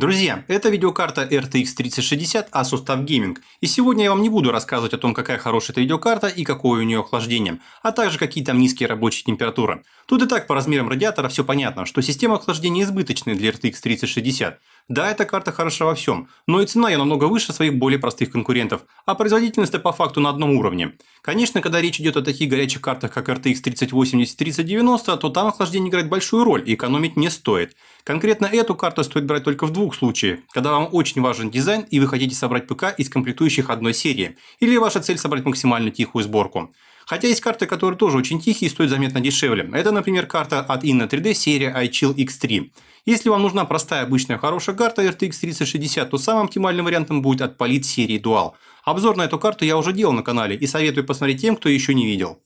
Друзья, это видеокарта RTX 3060 Asus TUF Gaming. И сегодня я вам не буду рассказывать о том, какая хорошая эта видеокарта и какое у нее охлаждение, а также какие там низкие рабочие температуры. Тут и так по размерам радиатора все понятно, что система охлаждения избыточная для RTX 3060. Да, эта карта хороша во всем, но и цена ее намного выше своих более простых конкурентов, а производительность по факту на одном уровне. Конечно, когда речь идет о таких горячих картах, как RTX 3080 и 3090, то там охлаждение играет большую роль и экономить не стоит. Конкретно эту карту стоит брать только в двух случаях. Когда вам очень важен дизайн и вы хотите собрать ПК из комплектующих одной серии. Или ваша цель собрать максимально тихую сборку. Хотя есть карты, которые тоже очень тихие и стоят заметно дешевле. Это, например, карта от Inno 3D серия iChill X3. Если вам нужна простая обычная хорошая карта RTX 3060, то самым оптимальным вариантом будет от Polit серии Dual. Обзор на эту карту я уже делал на канале и советую посмотреть тем, кто еще не видел.